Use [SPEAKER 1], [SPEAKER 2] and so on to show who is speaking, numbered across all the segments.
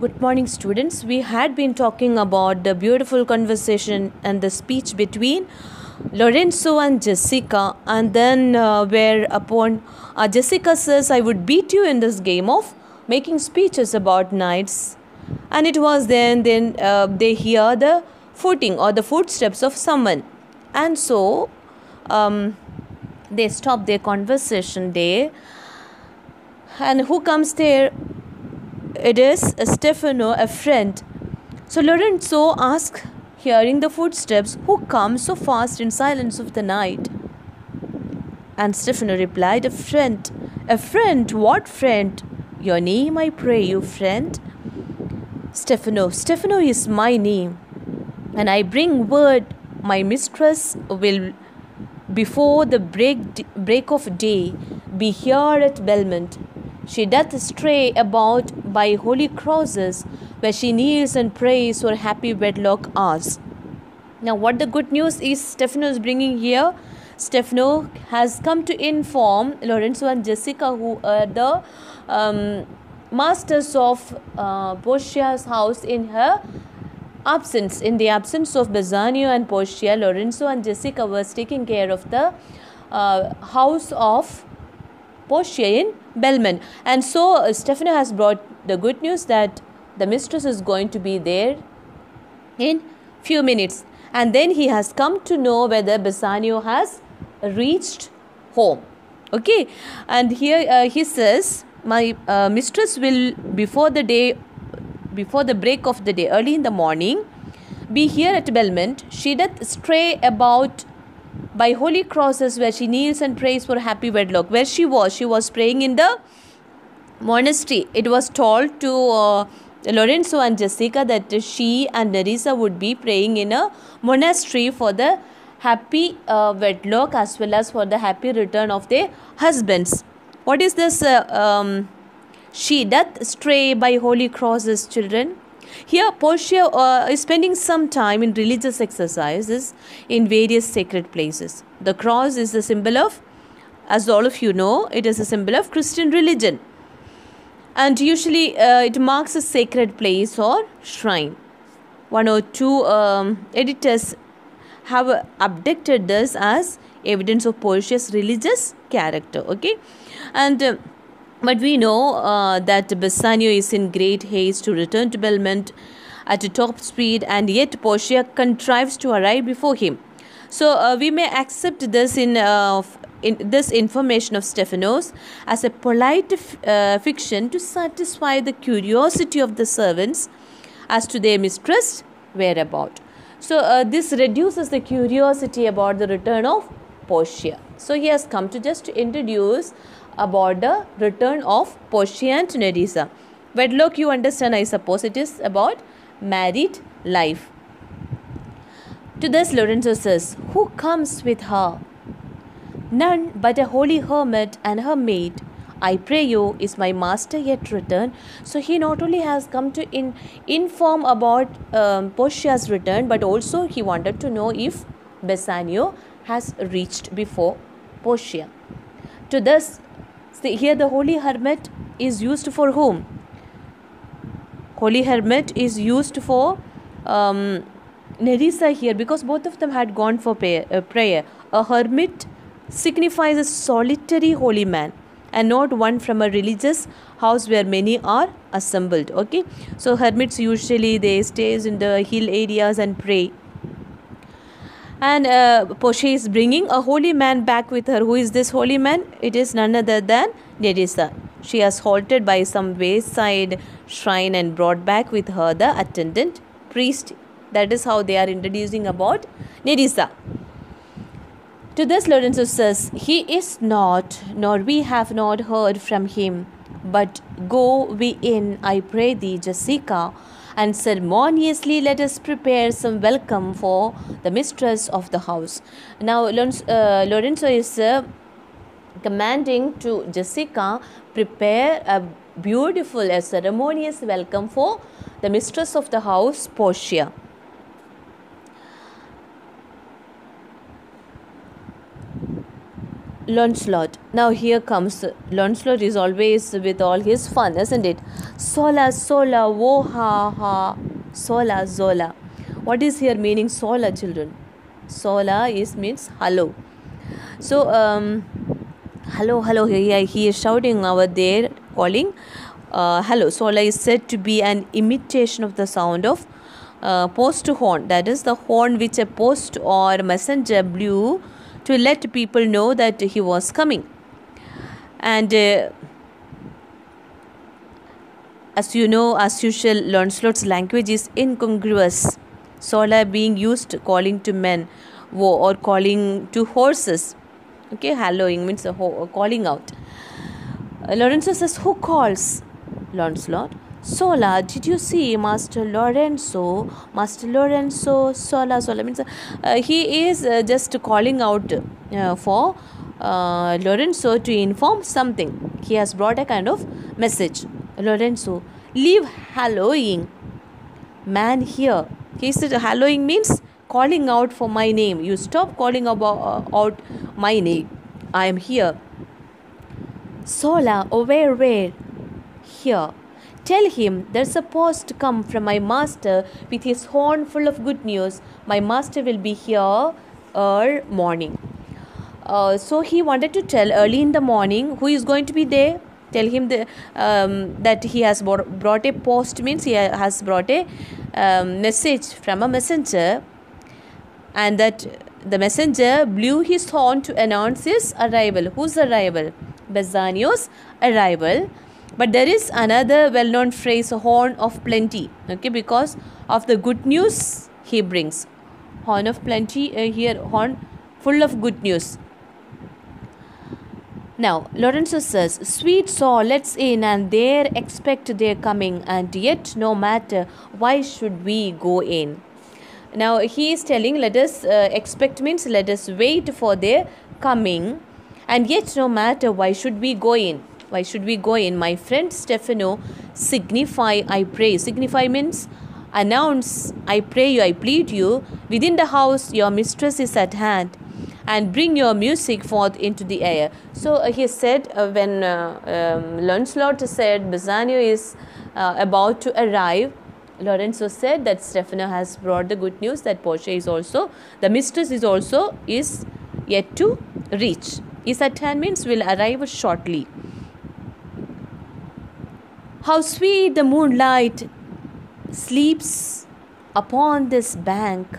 [SPEAKER 1] Good morning, students. We had been talking about the beautiful conversation and the speech between Lorenzo and Jessica, and then uh, whereupon uh, Jessica says, I would beat you in this game of making speeches about knights. And it was then, then uh, they hear the footing or the footsteps of someone. And so um, they stop their conversation there. And who comes there? It is Stephano, a friend. So Lorenzo asks, hearing the footsteps, Who comes so fast in silence of the night? And Stephano replied, A friend. A friend? What friend? Your name, I pray you, friend. Stephano. Stephano is my name. And I bring word my mistress will before the break, break of day be here at Belmont. She doth stray about by holy crosses, where she kneels and prays for happy wedlock hours. Now, what the good news is Stephano is bringing here? Stefano has come to inform Lorenzo and Jessica, who are the um, masters of uh, Portia's house in her absence. In the absence of Bassanio and Portia, Lorenzo and Jessica was taking care of the uh, house of Portia in Belmont. And so uh, Stephano has brought the good news that the mistress is going to be there in few minutes. And then he has come to know whether Bassanio has reached home. Okay. And here uh, he says, my uh, mistress will before the day before the break of the day early in the morning be here at belmont she doth stray about by holy crosses where she kneels and prays for happy wedlock. Where she was she was praying in the monastery. It was told to uh, lorenzo and jessica that she and nerissa would be praying in a monastery for the happy uh, wedlock as well as for the happy return of their husbands. What is this uh, um, she doth stray by holy crosses children here portia uh, is spending some time in religious exercises in various sacred places. The cross is the symbol of as all of you know it is a symbol of christian religion. And usually uh, it marks a sacred place or shrine. One or two um, editors have abducted this as evidence of portia's religious character okay? And uh, but we know uh, that Bassanio is in great haste to return to Belmont at top speed, and yet Portia contrives to arrive before him. So uh, we may accept this in, uh, in this information of Stephanos as a polite uh, fiction to satisfy the curiosity of the servants as to their mistress whereabout. So uh, this reduces the curiosity about the return of Portia. So he has come to just introduce about the return of Portia and Nerissa. Wedlock you understand I suppose it is about married life. To this Lorenzo says, Who comes with her? None but a holy hermit and her maid. I pray you, is my master yet returned? So he not only has come to in, inform about um, Portia's return, but also he wanted to know if Bassanio has reached before Portia. To this, here the holy hermit is used for whom? Holy hermit is used for um, Nerissa here because both of them had gone for prayer. Uh, prayer. A hermit signifies a solitary holy man and not one from a religious house where many are assembled okay so hermits usually they stays in the hill areas and pray and uh, is bringing a holy man back with her. Who is this holy man? It is none other than Nerissa. She has halted by some wayside shrine and brought back with her the attendant priest. That is how they are introducing about Nerissa. To this Lorenzo says, He is not, nor we have not heard from him. But go we in, I pray thee, Jessica, and ceremoniously let us prepare some welcome for the mistress of the house. Now, uh, Lorenzo is uh, commanding to Jessica prepare a beautiful, a ceremonious welcome for the mistress of the house, Portia. Lancelot. Now here comes Lancelot is always with all his fun, isn't it? Sola, sola, wo ha ha, sola, zola. What is here meaning sola, children? Sola is means hello. So um, hello, hello. He, he is shouting over there, calling uh, hello. Sola is said to be an imitation of the sound of uh, post horn. That is the horn which a post or messenger blew to let people know that he was coming. And uh, as you know, as usual, Lancelot's language is incongruous. Sola being used calling to men or calling to horses. Okay, hallowing means calling out. Uh, Lorenzo says, Who calls? Lancelot. Sola, did you see Master Lorenzo? Master Lorenzo, Sola, Sola means uh, he is uh, just calling out uh, for uh, Lorenzo to inform something. He has brought a kind of message. Lorenzo, leave hallowing. Man here. He said hallowing means calling out for my name. You stop calling about, uh, out my name. I am here. Sola, oh, where, where? Here. Tell him there's a post to come from my master with his horn full of good news. My master will be here early morning. Uh, so he wanted to tell early in the morning who is going to be there. Tell him the, um, that he has brought a post means he has brought a um, message from a messenger and that the messenger blew his horn to announce his arrival. Whose arrival? Bassanio's arrival but there is another well known phrase horn of plenty okay because of the good news he brings. Horn of plenty uh, here horn full of good news. Now lorenzo says sweet soul let's in and there expect their coming and yet no matter why should we go in? Now he is telling let us uh, expect means let us wait for their coming and yet no matter why should we go in why should we go in? My friend Stephano, signify, I pray. Signify means announce, I pray you, I plead you. Within the house, your mistress is at hand and bring your music forth into the air. So uh, he said uh, when uh, um, Lancelot said Bassanio is uh, about to arrive, Lorenzo said that Stephano has brought the good news that Portia is also, the mistress is also, is yet to reach. Is at hand means will arrive shortly. How sweet the moonlight sleeps upon this bank.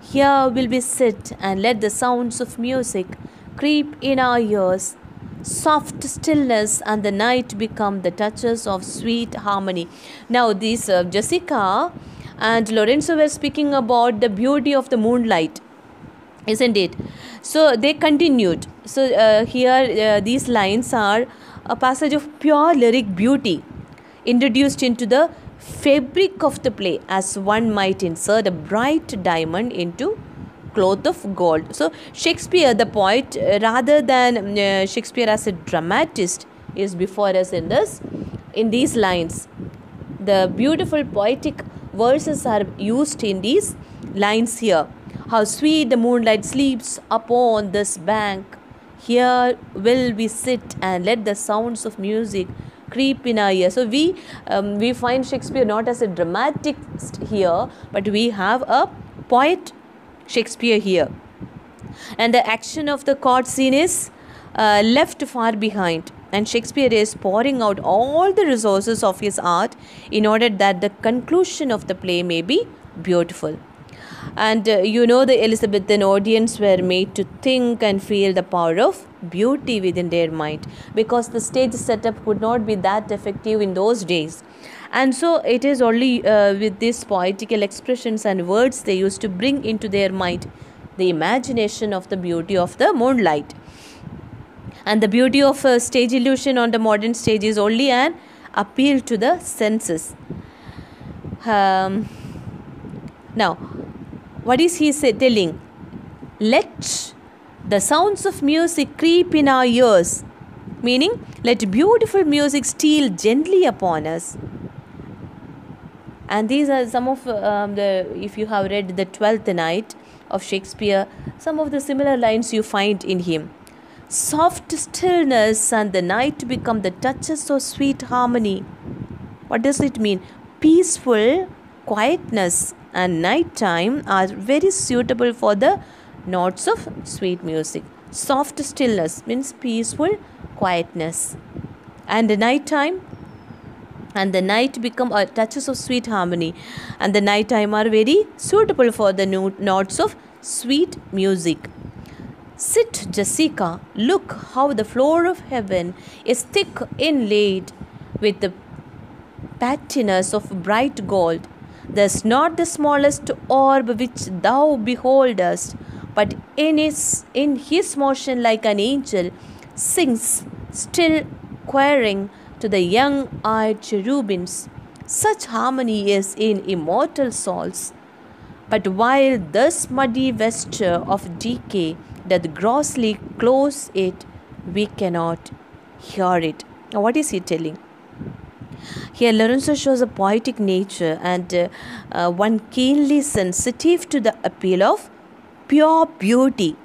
[SPEAKER 1] Here will we sit and let the sounds of music creep in our ears. Soft stillness and the night become the touches of sweet harmony. Now, this uh, Jessica and Lorenzo were speaking about the beauty of the moonlight, isn't it? So they continued. So uh, here, uh, these lines are a passage of pure lyric beauty introduced into the fabric of the play as one might insert a bright diamond into cloth of gold. So shakespeare the poet rather than uh, shakespeare as a dramatist is before us in this in these lines. The beautiful poetic verses are used in these lines here. How sweet the moonlight sleeps upon this bank. Here will we sit and let the sounds of music creep in our ear. So we um, we find Shakespeare not as a dramatist here, but we have a poet Shakespeare here. And the action of the court scene is uh, left far behind. And Shakespeare is pouring out all the resources of his art in order that the conclusion of the play may be beautiful and uh, you know the elizabethan audience were made to think and feel the power of beauty within their mind because the stage setup could not be that effective in those days. And so it is only uh, with these poetical expressions and words they used to bring into their mind the imagination of the beauty of the moonlight. And the beauty of a stage illusion on the modern stage is only an appeal to the senses. Um, now what is he say, telling? Let the sounds of music creep in our ears, meaning, let beautiful music steal gently upon us. And these are some of um, the, if you have read the Twelfth Night of Shakespeare, some of the similar lines you find in him. soft stillness and the night become the touches of sweet harmony. What does it mean? Peaceful quietness and night time are very suitable for the notes of sweet music. Soft stillness means peaceful quietness. And the night time and the night become uh, touches of sweet harmony and the night time are very suitable for the notes of sweet music sit jessica look how the floor of heaven is thick inlaid with the patinas of bright gold there's not the smallest orb which thou beholdest but in his in his motion like an angel sings still querying to the young eyed cherubims. Such harmony is in immortal souls. But while this muddy vesture of decay doth grossly close it, we cannot hear it. Now, what is he telling? Here, Lorenzo shows a poetic nature and uh, uh, one keenly sensitive to the appeal of pure beauty.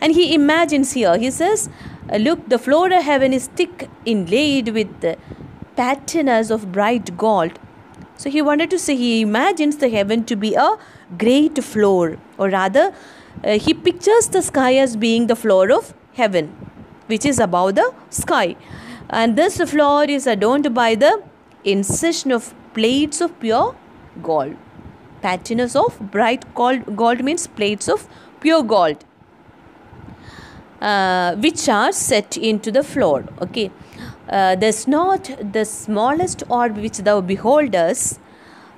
[SPEAKER 1] And he imagines here, he says, uh, look, the floor of heaven is thick inlaid with patinas of bright gold. So he wanted to say he imagines the heaven to be a great floor, or rather, uh, he pictures the sky as being the floor of heaven, which is above the sky. And this floor is adorned by the incision of plates of pure gold. Patinas of bright gold, gold means plates of pure gold uh, which are set into the floor okay uh, there's not the smallest orb which thou beholdest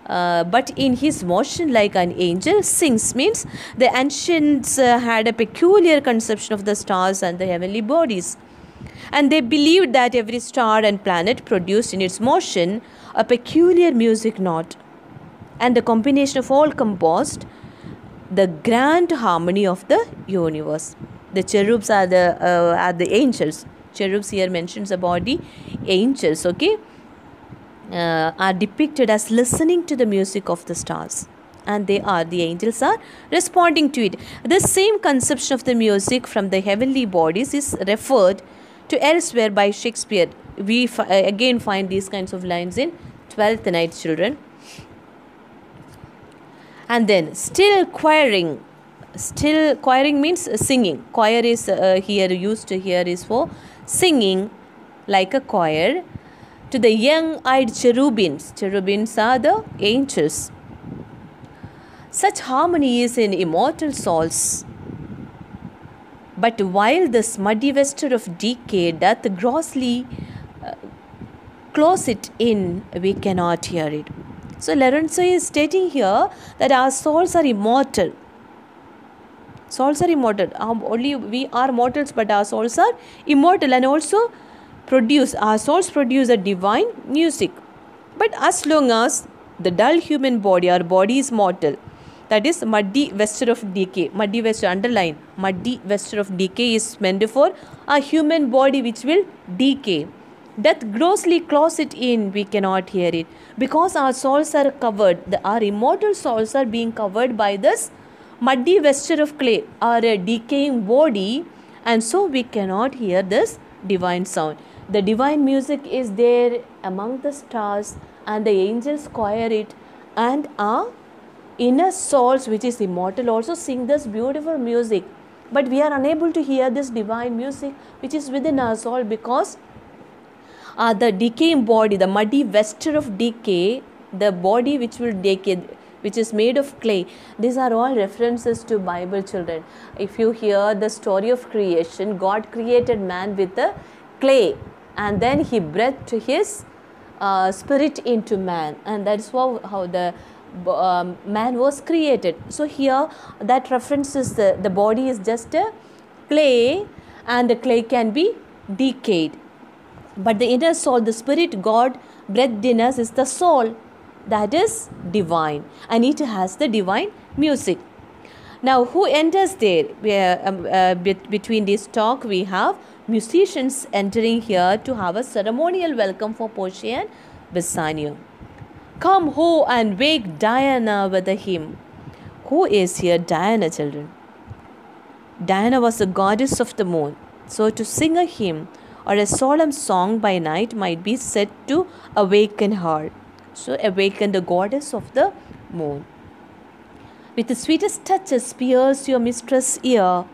[SPEAKER 1] uh, but in his motion like an angel sings means the ancients uh, had a peculiar conception of the stars and the heavenly bodies and they believed that every star and planet produced in its motion a peculiar music note. And the combination of all composed the grand harmony of the universe. The cherubs are the uh, are the angels. Cherubs here mentions about the angels okay? Uh, are depicted as listening to the music of the stars. And they are the angels are responding to it. The same conception of the music from the heavenly bodies is referred to elsewhere by shakespeare. We uh, again find these kinds of lines in 12th night children. And then still querying still choiring means singing. Choir is uh, here used here is for singing like a choir to the young eyed cherubims cherubims are the angels. Such harmony is in immortal souls but while this muddy vesture of decay doth grossly uh, close it in we cannot hear it. So Lorenzo is stating here that our souls are immortal. Souls are immortal. Um, only we are mortals but our souls are immortal and also produce our souls produce a divine music. But as long as the dull human body our body is mortal that is muddy vesture of decay. Muddy vesture underline. Muddy vesture of decay is meant for a human body which will decay. Death grossly close it in we cannot hear it. Because our souls are covered the, our immortal souls are being covered by this muddy vesture of clay a decaying body. And so we cannot hear this divine sound. The divine music is there among the stars and the angels choir it. And our inner souls which is immortal also sing this beautiful music but we are unable to hear this divine music which is within our soul because uh, the decaying body the muddy vesture of decay the body which will decay which is made of clay. These are all references to Bible children. If you hear the story of creation, God created man with the clay and then he breathed his uh, spirit into man and that's how, how the um, man was created. So here that references the, the body is just a clay and the clay can be decayed. But the inner soul, the spirit God breathed in us is the soul that is divine and it has the divine music now who enters there um, uh, between this talk we have musicians entering here to have a ceremonial welcome for Portia and Bassanio come ho and wake Diana with a hymn who is here Diana children Diana was the goddess of the moon So, to sing a hymn or a solemn song by night might be said to awaken her. So, awaken the goddess of the moon. With the sweetest touches, pierce your mistress' ear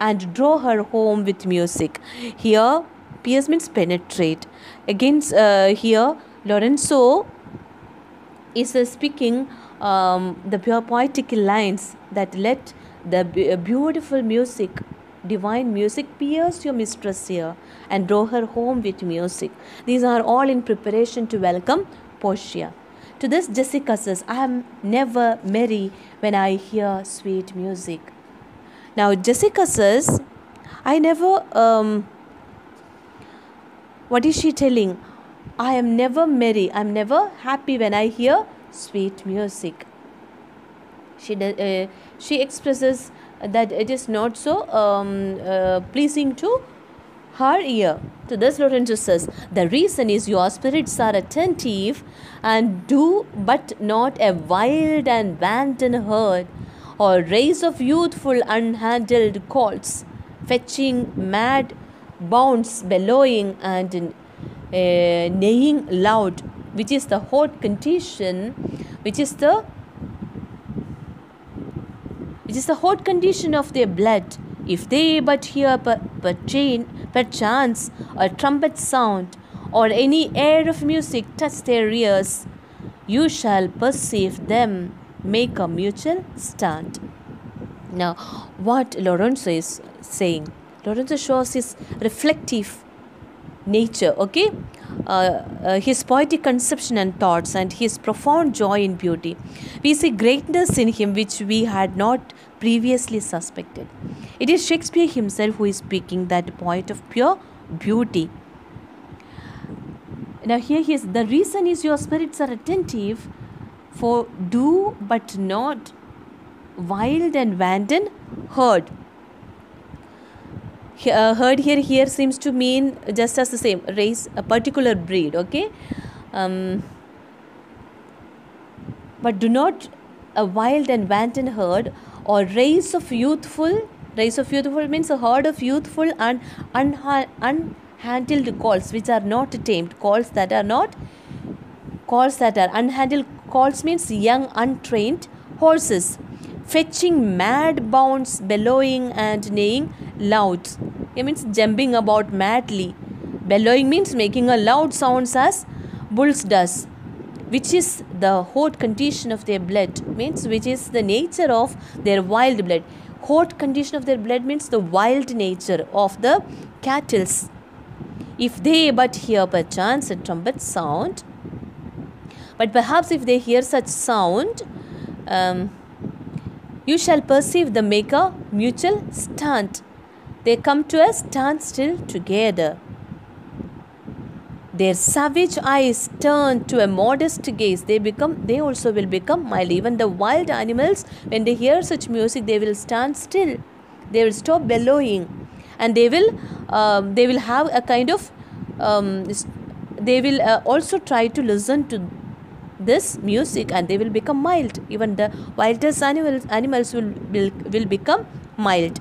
[SPEAKER 1] and draw her home with music. Here, pierce means penetrate. Against uh, here, Lorenzo is uh, speaking um, the poetic lines that let the beautiful music divine music pierce your mistress here and draw her home with music. These are all in preparation to welcome portia. To this jessica says i am never merry when i hear sweet music. Now jessica says i never um, what is she telling i am never merry i'm never happy when i hear sweet music she uh, she expresses that it is not so um, uh, pleasing to her ear. To this, Lorenzo says, The reason is your spirits are attentive and do but not a wild and wanton herd or race of youthful unhandled colts, fetching mad bounds, bellowing and uh, neighing loud, which is the hot condition, which is the which is the hot condition of their blood. If they but hear per, per chain, perchance a trumpet sound or any air of music touch their ears, you shall perceive them make a mutual stand. Now, what Lorenzo is saying, Lorenzo shows his reflective nature, okay? Uh, uh, his poetic conception and thoughts, and his profound joy in beauty. We see greatness in him which we had not previously suspected. It is Shakespeare himself who is speaking, that point of pure beauty. Now, here he is the reason is your spirits are attentive for do but not wild and wanton herd. Uh, herd here here seems to mean just as the same race a particular breed okay? Um, but do not a wild and wanton herd or race of youthful race of youthful means a herd of youthful and unha- unhandled calls which are not tamed calls that are not calls that are unhandled calls means young untrained horses fetching mad bounds bellowing and neighing loud. It means jumping about madly. Bellowing means making a loud sounds as bulls does which is the hot condition of their blood means which is the nature of their wild blood. Hot condition of their blood means the wild nature of the cattles. If they but hear perchance a trumpet sound but perhaps if they hear such sound um, you shall perceive the maker mutual stand they come to a standstill together. Their savage eyes turn to a modest gaze. They become they also will become mild. Even the wild animals when they hear such music they will stand still. They will stop bellowing. And they will um, they will have a kind of um, they will uh, also try to listen to this music and they will become mild. Even the wildest animals animals will will, will become mild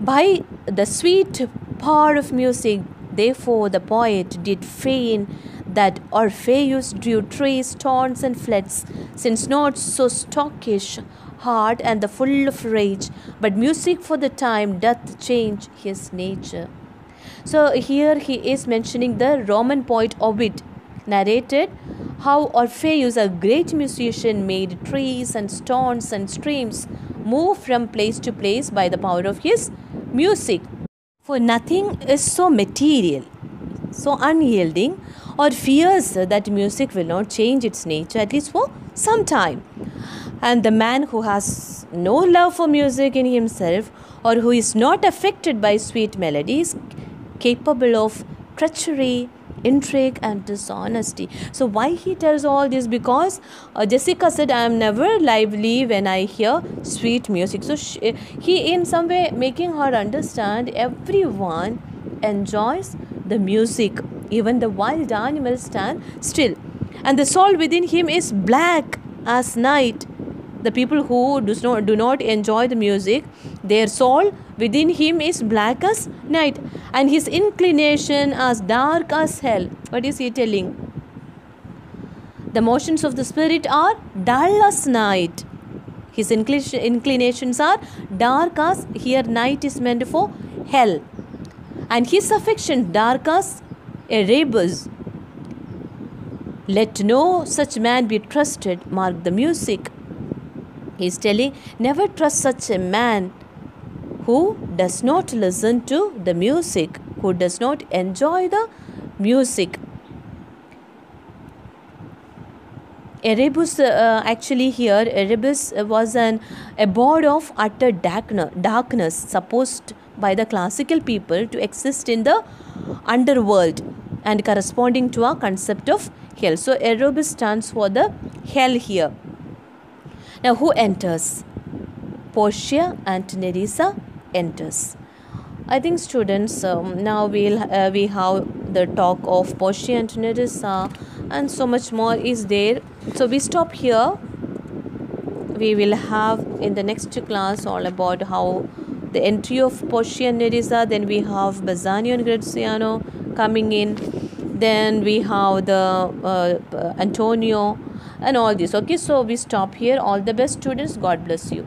[SPEAKER 1] by the sweet power of music Therefore, the poet did feign that Orpheus drew trees, taunts, and floods, since not so stockish, hard, and the full of rage, but music for the time doth change his nature. So, here he is mentioning the Roman poet Ovid, narrated how Orpheus, a great musician, made trees and stones and streams move from place to place by the power of his music. For nothing is so material, so unyielding, or fears that music will not change its nature, at least for some time. And the man who has no love for music in himself, or who is not affected by sweet melodies, capable of treachery, intrigue and dishonesty. So why he tells all this? Because uh, jessica said i am never lively when i hear sweet music. So she, he in some way making her understand everyone enjoys the music even the wild animals stand still. And the soul within him is black as night the people who does not do not enjoy the music their soul within him is black as night and his inclination as dark as hell. What is he telling? The motions of the spirit are dull as night. His inclinations are dark as here night is meant for hell. And his affection dark as a Erebus let no such man be trusted mark the music he is telling never trust such a man who does not listen to the music, who does not enjoy the music. Erebus, uh, actually, here Erebus was an abode of utter darkness, supposed by the classical people to exist in the underworld and corresponding to our concept of hell. So, Erebus stands for the hell here. Now, who enters? Portia and Nerissa enters. I think students um, now we'll uh, we have the talk of Portia and Nerissa and so much more is there. So we stop here. We will have in the next class all about how the entry of Portia and Nerissa. Then we have Bassanio and Gratiano coming in. Then we have the uh, Antonio and all this. Okay, so we stop here. All the best students. God bless you.